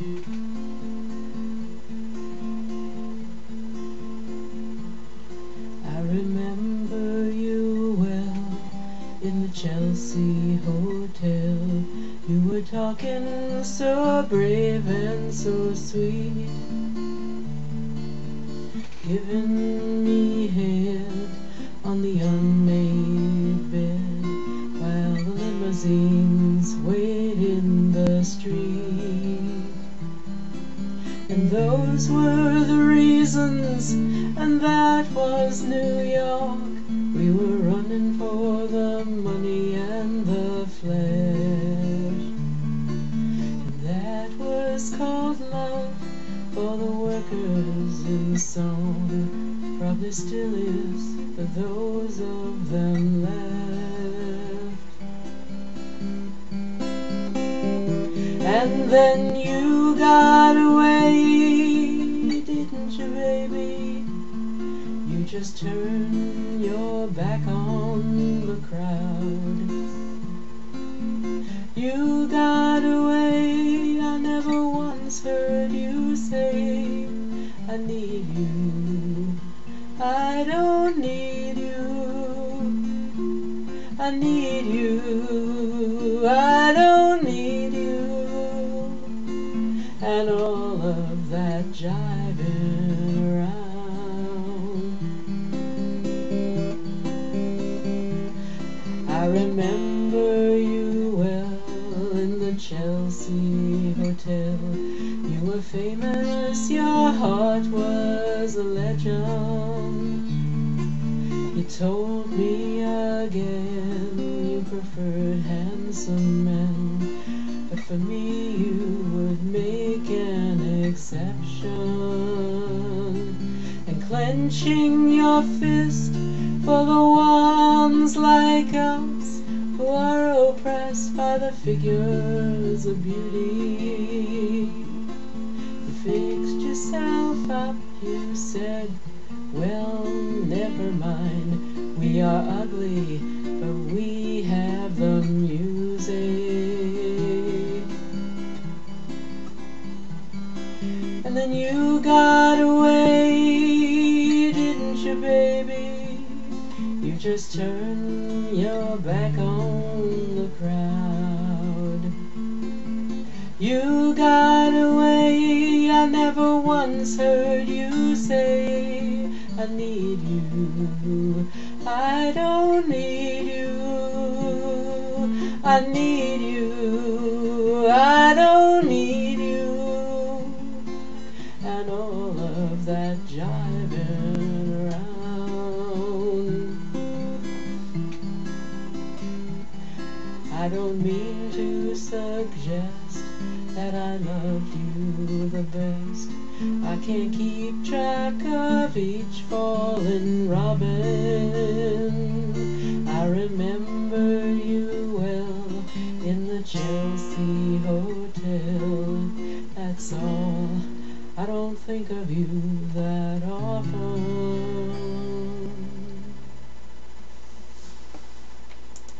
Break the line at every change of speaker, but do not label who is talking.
I remember you well in the Chelsea Hotel. You were talking so brave and so sweet, giving me head on the unmade bed while the limousines wait in the street. And those were the reasons, and that was New York. We were running for the money and the flesh. And that was called love for the workers in the song. Probably still is for those of them left. And then you got away, just turn your back on the crowd. You got away, I never once heard you say, I need you. I don't need you. I need you. I don't need you. And all of that jiving remember you well in the Chelsea Hotel. You were famous, your heart was a legend. You told me again you preferred handsome men, but for me you would make an exception. And clenching your fist for the ones like us oppressed by the figures of beauty. You fixed yourself up, you said, well, never mind. We are ugly, but we have the music. And then you got away, didn't you, baby? Just turn your back on the crowd. You got away, I never once heard you say, I need you. I don't need you. I need you. I don't mean to suggest that I loved you the best. I can't keep track of each fallen robin. I remember you well in the Chelsea Hotel. That's all. I don't think of you that often.